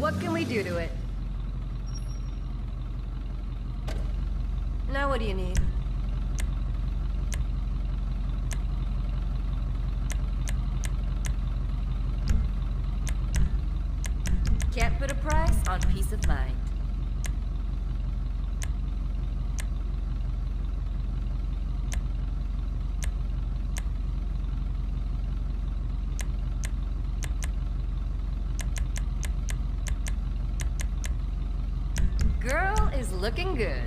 What can we do to it? Now what do you need? Can't put a price on peace of mind. Is looking good.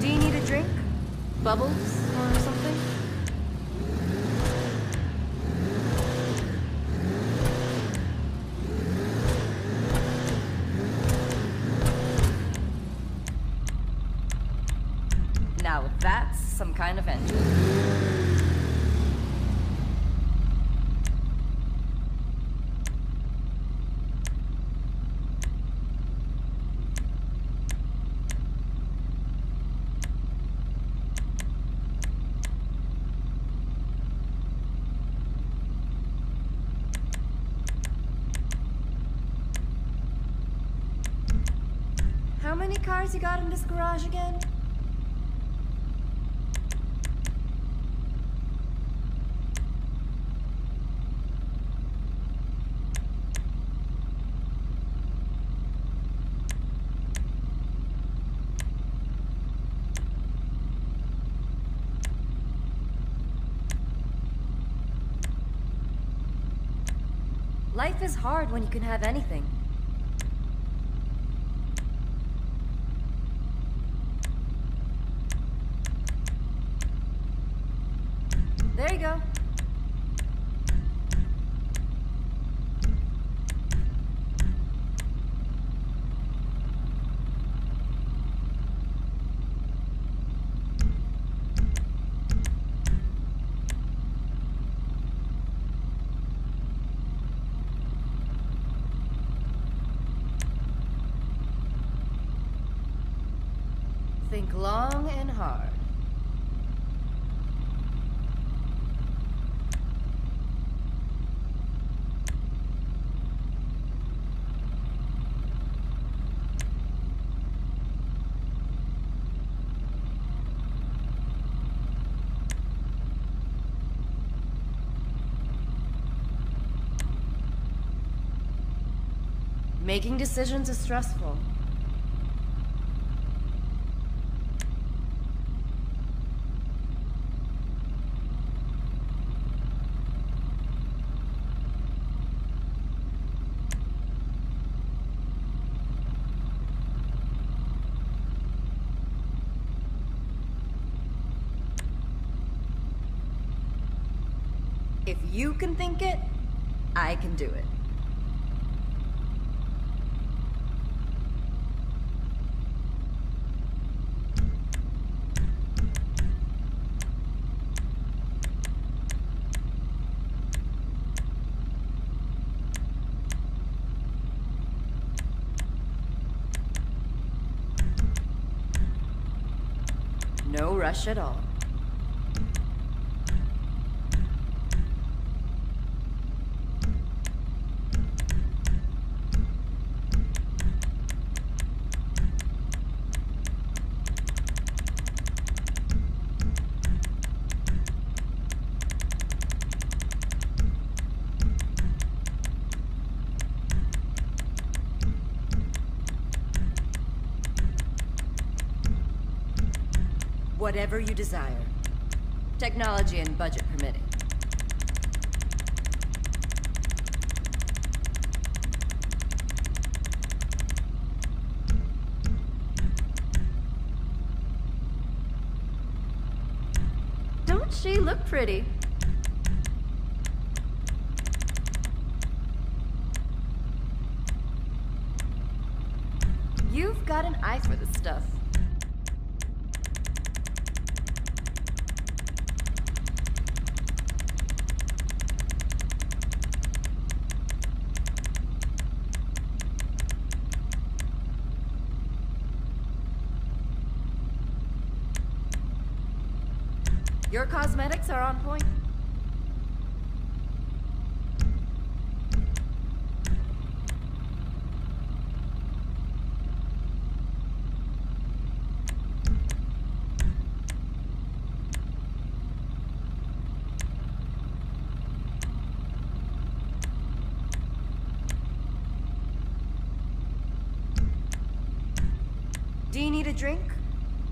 Do you need a drink? Bubbles or something? Now that's some kind of engine. How many cars you got in this garage again? Life is hard when you can have anything. There you go. Think long and hard. Making decisions is stressful. If you can think it, I can do it. No rush at all. Whatever you desire. Technology and budget permitting. Don't she look pretty? You've got an eye for this stuff. Your cosmetics are on point. Do you need a drink?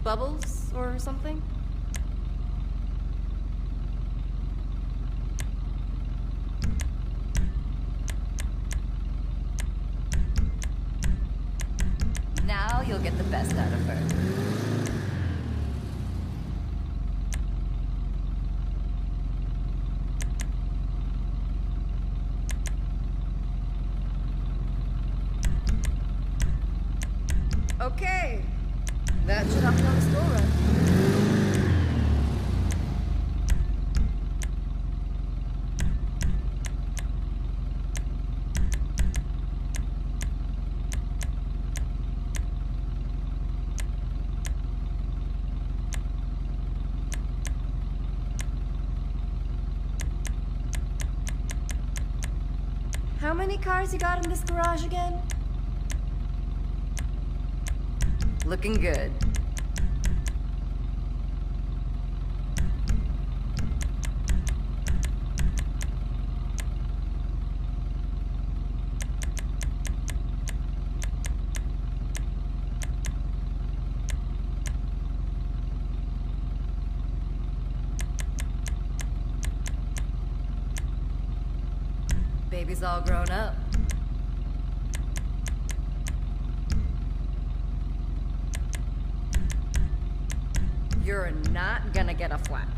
Bubbles or something? Many cars you got in this garage again? Looking good. Baby's all grown up. You're not gonna get a flat.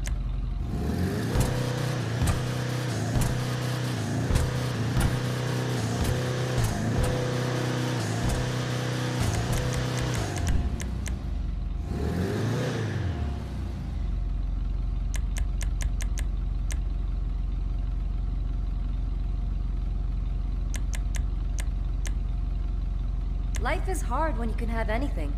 Life is hard when you can have anything.